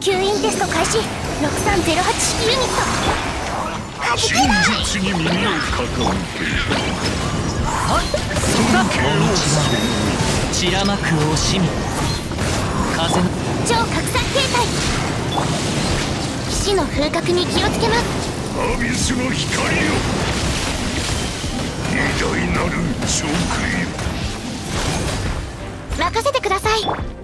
吸引テスト開始。6308式ユニット。真実に耳を。傾けそこだ散らまく惜しみ風の。超拡散形態。騎士の風格に気をつけます。アビスの光よ。偉大なるチョークよ任せてください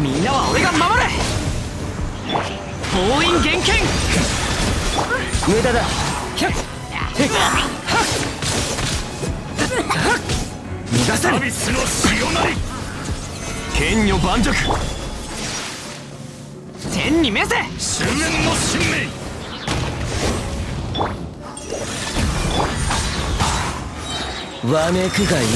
みんなは俺が守れ。封印厳剣無駄だ。逃がされアビスの潮なり。剣女盤石。天に召せ。終焉の神明わめくがいい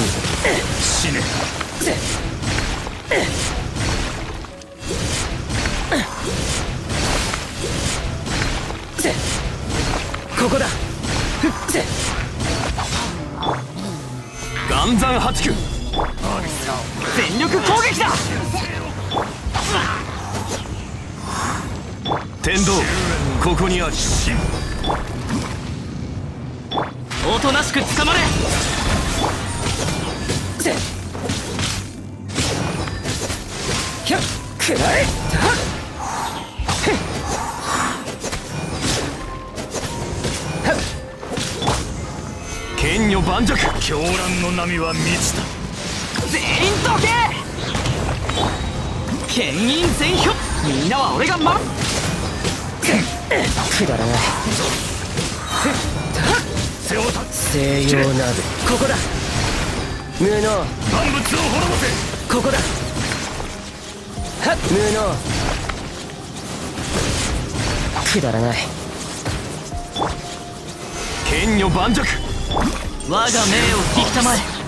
ここだ。岩山八九。全力攻撃だ。天道。ここにある。おとなしく捕まれ。くらえ剣女盤石。狂乱の波は満ちた。全員どけ。牽引全票。みんなは俺が守るくだらない西洋などここだ。無能。万物を滅ぼせ。ここだ。はっ。無能。くだらない。剣女盤石我が命を引きたまえ。